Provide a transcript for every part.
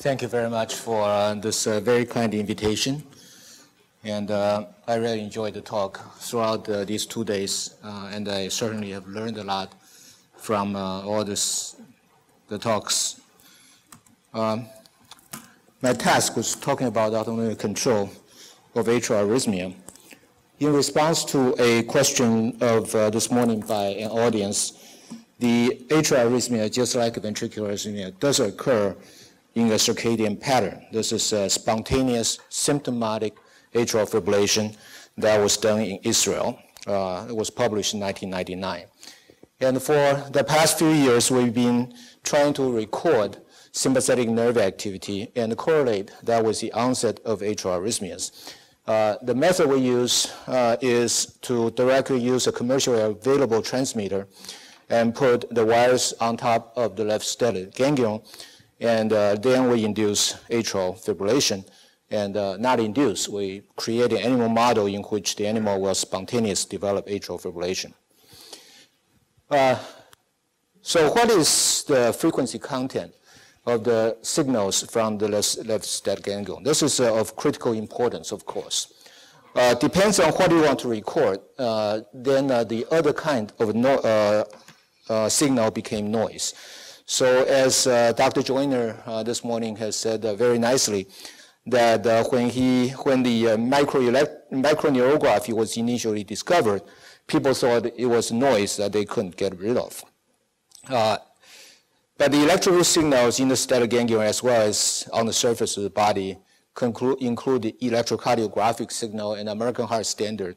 Thank you very much for uh, this uh, very kind invitation. And uh, I really enjoyed the talk throughout uh, these two days, uh, and I certainly have learned a lot from uh, all this, the talks. Um, my task was talking about autonomic control of atrial arrhythmia. In response to a question of this morning by an audience, the atrial arrhythmia, just like ventricular arrhythmia, does occur in a circadian pattern. This is a spontaneous symptomatic atrial fibrillation that was done in Israel. Uh, it was published in 1999. And for the past few years, we've been trying to record sympathetic nerve activity and correlate that with the onset of atrial arrhythmias. Uh, the method we use uh, is to directly use a commercially available transmitter and put the wires on top of the left stellate ganglion, and uh, then we induce atrial fibrillation and uh, not induce. We create an animal model in which the animal will spontaneously develop atrial fibrillation. Uh, so what is the frequency content of the signals from the left, left ganglion? This is uh, of critical importance, of course. Uh, depends on what you want to record, uh, then the other kind of no, signal became noise. So as Dr. Joyner this morning has said very nicely, that uh, when he when the uh, micro microneurography was initially discovered, people thought it was noise that they couldn't get rid of. Uh, but the electrical signals in the stellate ganglion as well as on the surface of the body include the electrocardiographic signal and American Heart Standard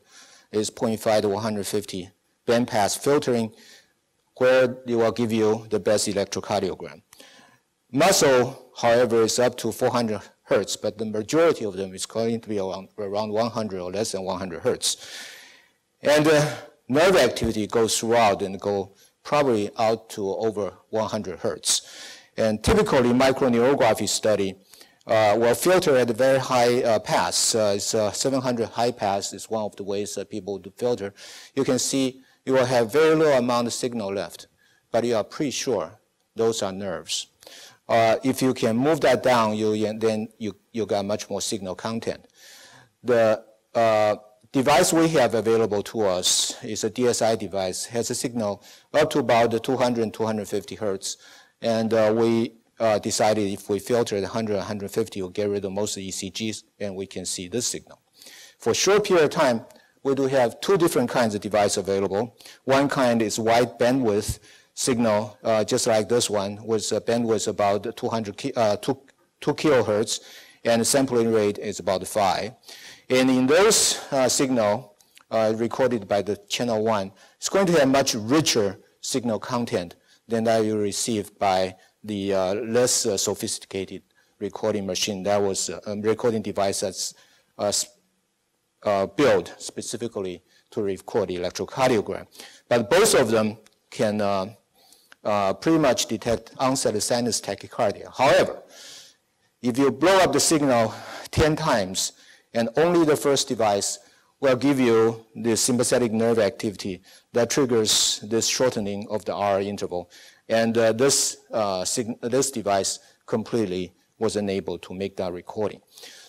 is 0.5 to 150 bandpass filtering where they will give you the best electrocardiogram. Muscle, however, is up to 400 hertz, but the majority of them is going to be around, around 100 or less than 100 hertz. And uh, nerve activity goes throughout and go probably out to over 100 hertz. And typically, microneurography study uh, will filter at a very high uh, pass. Uh, it's uh, 700 high pass is one of the ways that people do filter. You can see you will have very little amount of signal left, but you are pretty sure those are nerves. Uh, if you can move that down, you, then you, you got much more signal content. The uh, device we have available to us is a DSI device, has a signal up to about 200 250 hertz. And uh, we uh, decided if we filter 100, 150, we'll get rid of most of the ECGs, and we can see this signal. For a short period of time, we do have two different kinds of device available. One kind is wide bandwidth, signal, uh, just like this one, with a bandwidth about 200 uh, 2, 2 kilohertz, and the sampling rate is about 5. And in those uh, signal uh, recorded by the channel 1, it's going to have much richer signal content than that you receive by the uh, less uh, sophisticated recording machine. That was a recording device that's built specifically to record the electrocardiogram. But both of them can uh, pretty much detect onset of sinus tachycardia. However, if you blow up the signal 10 times and only the first device will give you the sympathetic nerve activity that triggers this shortening of the R interval. And uh, this, uh, this device completely was unable to make that recording.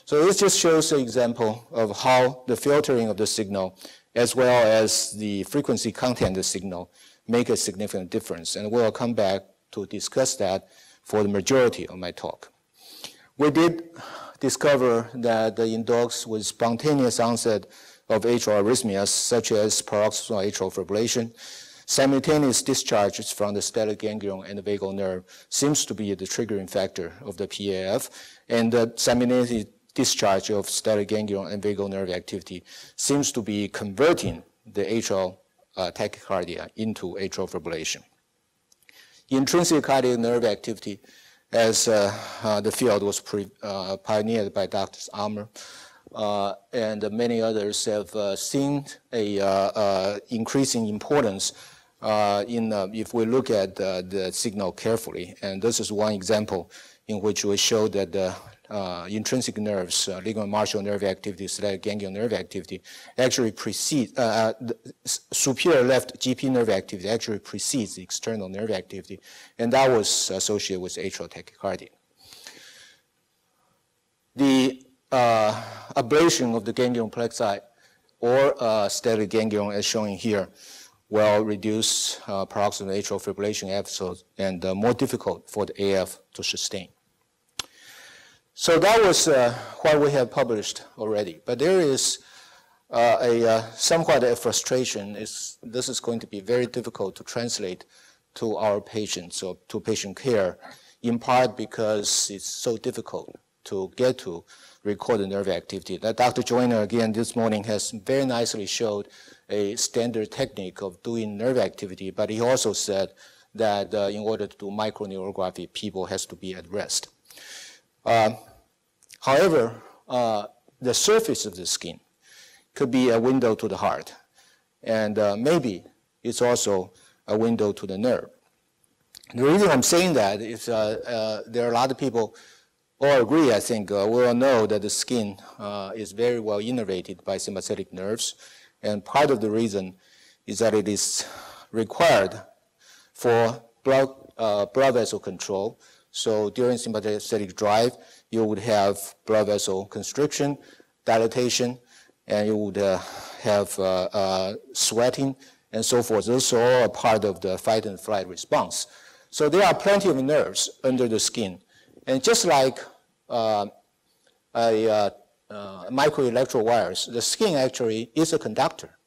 So this just shows an example of how the filtering of the signal as well as the frequency content of the signal make a significant difference. And we'll come back to discuss that for the majority of my talk. We did discover that in dogs with spontaneous onset of atrial arrhythmias, such as paroxysmal atrial fibrillation, simultaneous discharges from the stellate ganglion and the vagal nerve seems to be the triggering factor of the PAF, and the simultaneous discharge of stellate ganglion and vagal nerve activity seems to be converting the atrial uh, tachycardia into atrial fibrillation. Intrinsic cardiac nerve activity, as uh, uh, the field was uh, pioneered by Dr. Armour, uh, and many others have uh, seen a increasing importance in if we look at the signal carefully. And this is one example in which we show that the uh, intrinsic nerves, uh, ligament Marshall nerve activity, stellate ganglion nerve activity, actually precedes, uh, uh superior left GP nerve activity actually precedes the external nerve activity, and that was associated with atrial tachycardia. the uh, ablation of the ganglion plexi or uh, stellate ganglion as shown here will reduce uh, paroxysmal atrial fibrillation episodes and uh, more difficult for the AF to sustain. So that was uh, what we have published already. But there is uh, a uh, somewhat a frustration. Is this is going to be very difficult to translate to our patients or to patient care, in part because it's so difficult to get to record the nerve activity. That Dr. Joyner again this morning has very nicely showed a standard technique of doing nerve activity, but he also said that uh, in order to do microneurography, people has to be at rest. Uh, however, uh, the surface of the skin could be a window to the heart, and uh, maybe it's also a window to the nerve. The reason I'm saying that is uh, uh, there are a lot of people all agree, I think, we all know that the skin is very well innervated by sympathetic nerves, and part of the reason is that it is required for blood, uh, blood vessel control. So during sympathetic drive, you would have blood vessel constriction, dilatation, and you would uh, have uh, uh sweating and so forth. Those are all a part of the fight and flight response. So there are plenty of nerves under the skin. And just like uh, a uh, uh, microelectrode wires, the skin actually is a conductor.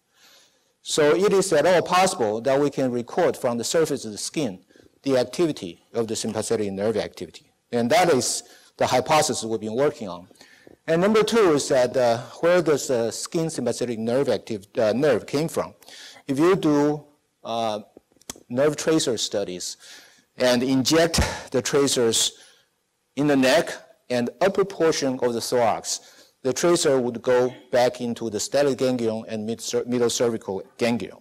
So it is at all possible that we can record from the surface of the skin the activity of the sympathetic nerve activity. And that is the hypothesis we've been working on. And number two is that uh, where does the skin sympathetic nerve active, uh, nerve came from? If you do uh, nerve tracer studies and inject the tracers in the neck and upper portion of the thorax, the tracer would go back into the stellate ganglion and middle cervical ganglion.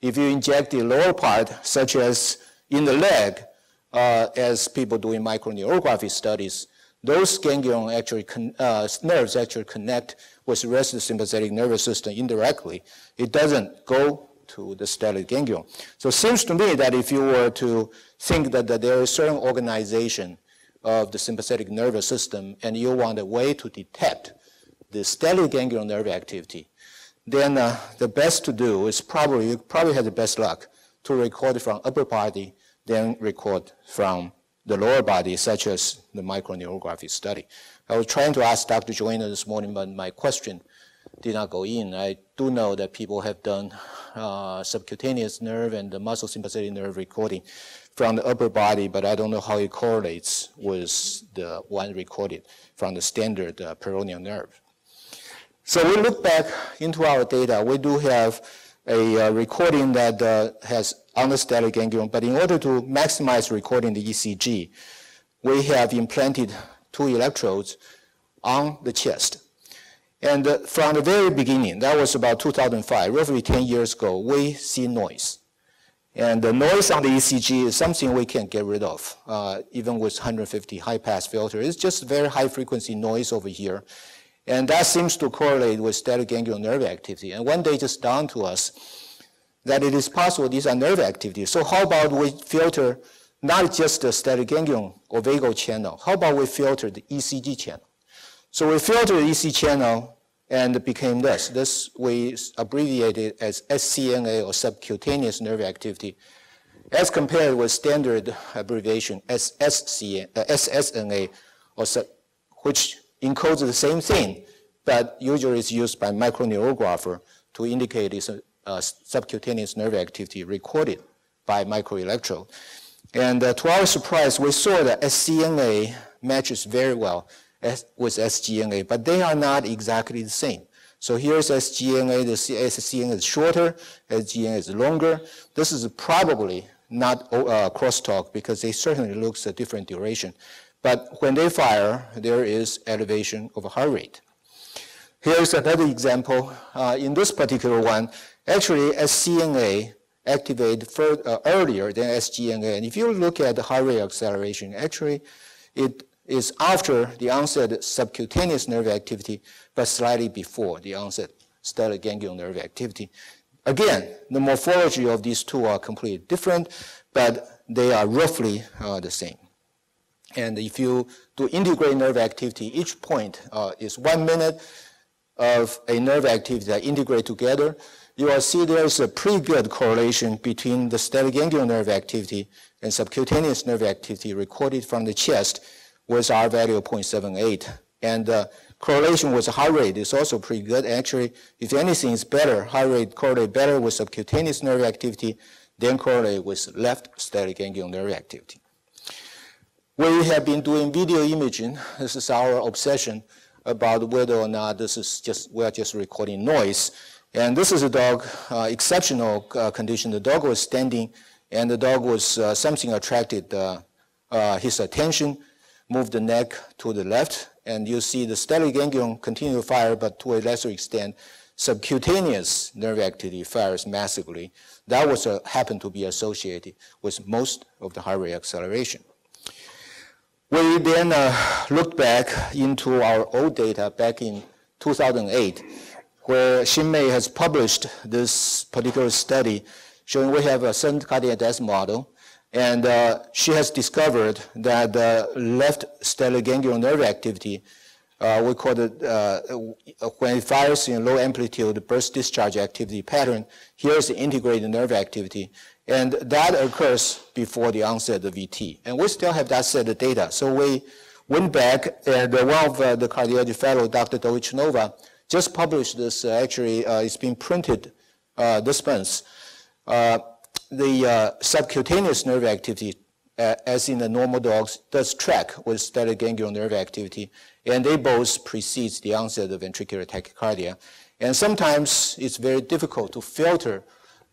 If you inject the lower part, such as in the leg, uh, as people do in microneurography studies, those ganglion actually, uh, nerves actually connect with the rest of the sympathetic nervous system indirectly. It doesn't go to the stellate ganglion. So it seems to me that if you were to think that, that there is certain organization of the sympathetic nervous system and you want a way to detect the stellate ganglion nerve activity, then uh, the best to do is probably, you probably have the best luck to record from upper body, then record from the lower body, such as the microneurography study. I was trying to ask Dr. Joyner this morning, but my question did not go in. I do know that people have done uh, subcutaneous nerve and the muscle sympathetic nerve recording from the upper body, but I don't know how it correlates with the one recorded from the standard uh, peroneal nerve. So we look back into our data. We do have a uh, recording that uh, has stellate ganglion, but in order to maximize recording the ECG, we have implanted two electrodes on the chest. And uh, from the very beginning, that was about 2005, roughly 10 years ago, we see noise. And the noise on the ECG is something we can't get rid of, uh, even with 150 high pass filter. It's just very high frequency noise over here. And that seems to correlate with stellate ganglion nerve activity. And one day just dawned to us that it is possible these are nerve activities. So how about we filter not just the stellate ganglion or vagal channel, how about we filter the ECG channel? So we filter the ECG channel and it became this. This we abbreviated as SCNA or subcutaneous nerve activity as compared with standard abbreviation SSCN, uh, SSNA, or sub, which encodes the same thing, but usually is used by microneurographer to indicate its uh, subcutaneous nerve activity recorded by microelectrode. And uh, to our surprise, we saw that SCNA matches very well with SGNA, but they are not exactly the same. So here's SGNA, the SCNA is shorter, SGNA is longer. This is probably not uh, crosstalk because they certainly looks a different duration. But when they fire, there is elevation of a heart rate. Here's another example. Uh, in this particular one, actually SCNA activate further, uh, earlier than SGNA. And if you look at the heart rate acceleration, actually it is after the onset subcutaneous nerve activity, but slightly before the onset stellate ganglion nerve activity. Again, the morphology of these two are completely different, but they are roughly uh, the same. And if you do integrate nerve activity, each point uh, is one minute of a nerve activity that integrate together. You will see there's a pretty good correlation between the stellate ganglion nerve activity and subcutaneous nerve activity recorded from the chest with R value of 0.78. And uh, correlation with heart rate is also pretty good. Actually, if anything is better, heart rate correlate better with subcutaneous nerve activity than correlate with left stellate ganglion nerve activity. We have been doing video imaging. This is our obsession about whether or not this is just, we are just recording noise. And this is a dog, uh, exceptional uh, condition. The dog was standing and the dog was, uh, something attracted uh, uh, his attention, moved the neck to the left, and you see the stellate ganglion continue to fire, but to a lesser extent, subcutaneous nerve activity fires massively. That was uh, happened to be associated with most of the heart rate acceleration. We then uh, looked back into our old data back in 2008, where Xinmei has published this particular study showing we have a certain cardiac death model, and uh, she has discovered that the left ganglion nerve activity, uh, we call it uh, when it fires in low amplitude burst discharge activity pattern, here's the integrated nerve activity. And that occurs before the onset of VT. And we still have that set of data. So we went back, and one of uh, the cardiology fellow, Dr. Doytchinova, just published this. Uh, actually, uh, it's been printed this month. The subcutaneous nerve activity, as in the normal dogs, does track with stellate ganglion nerve activity, and they both precede the onset of ventricular tachycardia. And sometimes it's very difficult to filter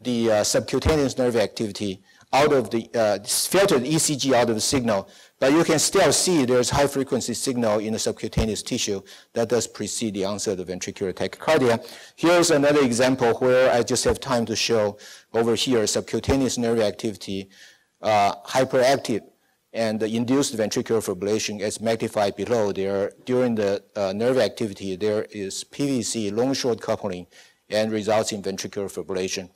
the uh, subcutaneous nerve activity out of the, uh, filtered ECG out of the signal, but you can still see there's high frequency signal in the subcutaneous tissue that does precede the onset of ventricular tachycardia. Here's another example where I just have time to show over here subcutaneous nerve activity, uh, hyperactive and the induced ventricular fibrillation as magnified below there during the uh, nerve activity there is PVC long short coupling and results in ventricular fibrillation.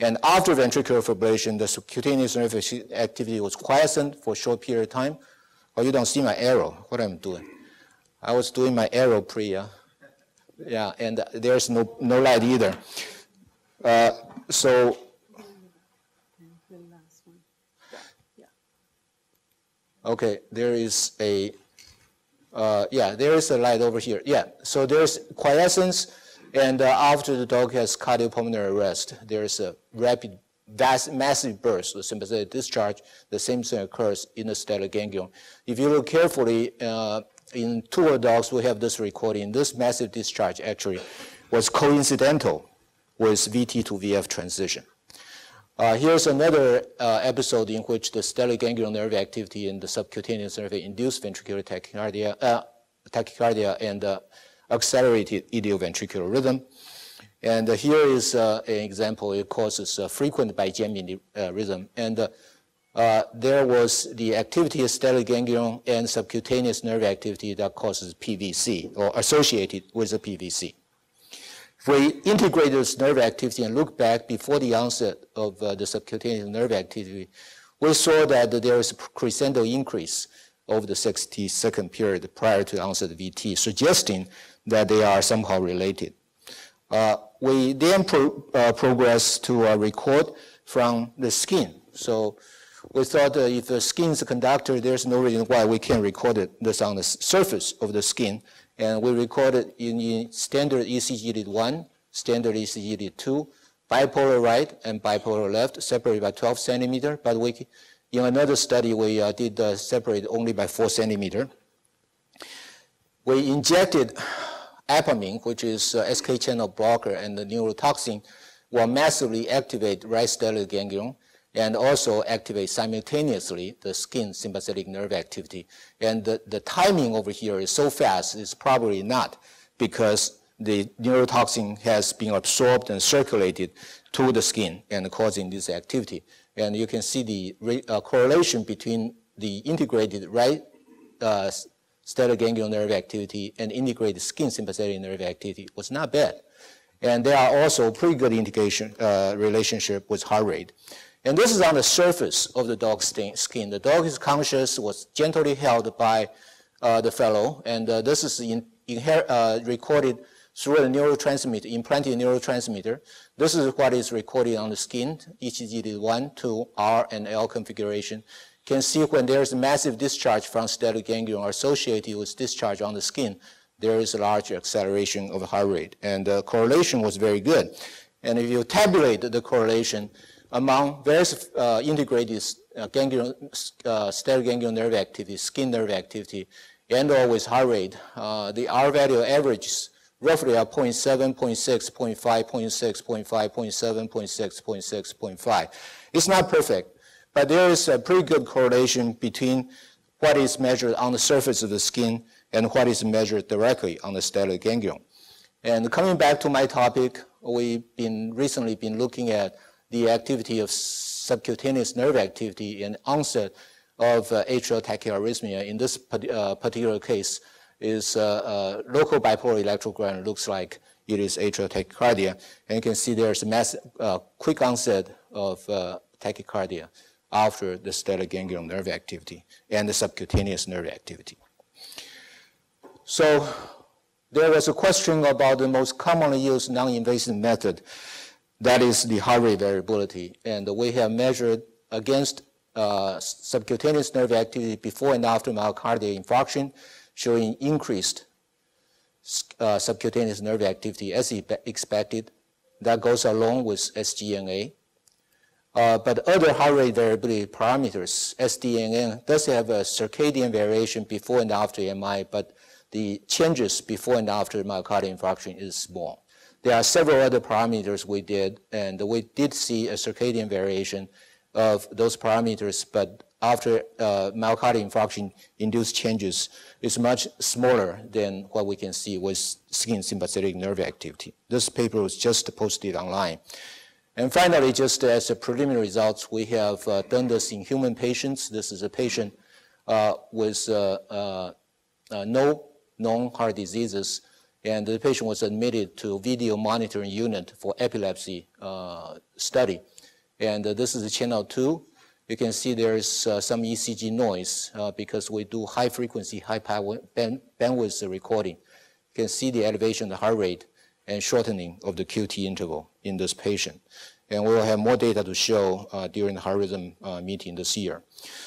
And after ventricular fibrillation, the subcutaneous nerve activity was quiescent for a short period of time. Oh, you don't see my arrow, what I'm doing. I was doing my arrow pre, uh, yeah, and there's no, no light either. Uh, so, okay, there is a, uh, yeah, there is a light over here. Yeah, so there's quiescence, and uh, after the dog has cardiopulmonary arrest, there is a rapid, vast, massive burst of sympathetic discharge. The same thing occurs in the stellate ganglion. If you look carefully, uh, in two dogs, we have this recording. This massive discharge actually was coincidental with VT to VF transition. Uh, here's another uh, episode in which the stellate ganglion nerve activity in the subcutaneous nerve induced ventricular tachycardia, uh, tachycardia and uh, accelerated idioventricular rhythm. And uh, here is uh, an example. It causes frequent bigeminal rhythm. And there was the activity of stellate ganglion and subcutaneous nerve activity that causes PVC or associated with the PVC. If we integrate this nerve activity and look back before the onset of uh, the subcutaneous nerve activity, we saw that there is a crescendo increase over the 60 second period prior to the onset of VT, suggesting that they are somehow related. Uh, we then pro uh, progress to uh, record from the skin. So we thought if the skin is a conductor, there's no reason why we can't record it this on the surface of the skin. And we recorded in, in standard ECG lead 1, standard ECG lead 2, bipolar right and bipolar left, separated by 12 centimeter. But we, in another study, we uh, did uh, separate only by 4 centimeter. We injected apamin, which is uh, SK channel blocker and the neurotoxin, will massively activate right stellate ganglion and also activate simultaneously the skin sympathetic nerve activity. And the, the timing over here is so fast, it's probably not because the neurotoxin has been absorbed and circulated to the skin and causing this activity. And you can see the uh, correlation between the integrated right uh, stellate ganglion nerve activity and integrated skin sympathetic nerve activity was not bad. And there are also pretty good indication uh, relationship with heart rate. And this is on the surface of the dog's skin. The dog is conscious, was gently held by uh, the fellow, and uh, this is in, uh, recorded through a neurotransmitter, implanted neurotransmitter. This is what is recorded on the skin, ECG 1, 2, R, and L configuration. Can see when there is a massive discharge from stellate ganglion associated with discharge on the skin, there is a large acceleration of heart rate. And the correlation was very good. And if you tabulate the correlation among various uh, integrated uh, ganglion, uh, stellate ganglion nerve activity, skin nerve activity, and always heart rate, uh, the R value averages roughly at 0.7, 0.6, 0.5, 0.6, 0.5, 0.7, 0.6, 0.6, 0.5. It's not perfect, but there is a pretty good correlation between what is measured on the surface of the skin and what is measured directly on the stellate ganglion. And coming back to my topic, we've been recently been looking at the activity of subcutaneous nerve activity and onset of uh, atrial tachyarrhythmia. In this uh, particular case, is uh, uh, local bipolar electrogram looks like it is atrial tachycardia. And you can see there's a mass, uh, quick onset of uh, tachycardia after the stellate ganglion nerve activity and the subcutaneous nerve activity. So there was a question about the most commonly used non-invasive method, that is the heart rate variability. And we have measured against uh, subcutaneous nerve activity before and after myocardial infarction, showing increased uh, subcutaneous nerve activity as expected. That goes along with SGNA. Uh, but other heart rate variability parameters, SDNN, does have a circadian variation before and after MI, but the changes before and after myocardial infarction is small. There are several other parameters we did, and we did see a circadian variation of those parameters, but after uh, myocardial infarction induced changes is much smaller than what we can see with skin sympathetic nerve activity. This paper was just posted online. And finally, just as a preliminary results, we have uh, done this in human patients. This is a patient uh, with uh, uh, uh, no known heart diseases, and the patient was admitted to video monitoring unit for epilepsy study. And this is channel two. You can see there is uh, some ECG noise uh, because we do high frequency, high bandwidth recording. You can see the elevation of the heart rate and shortening of the QT interval in this patient. And we will have more data to show uh, during the heart rhythm uh, meeting this year.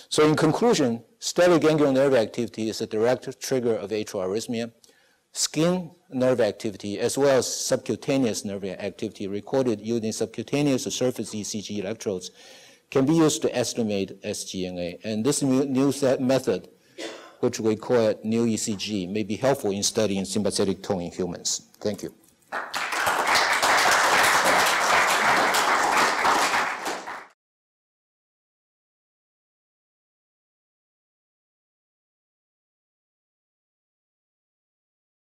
So in conclusion, stellate ganglion nerve activity is a direct trigger of atrial arrhythmia skin nerve activity as well as subcutaneous nerve activity recorded using subcutaneous surface ECG electrodes can be used to estimate SGNA. And this new, new method, which we call it neuECG, may be helpful in studying sympathetic tone in humans. Thank you. Gracias.